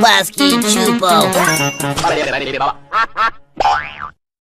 Lasky Chupo.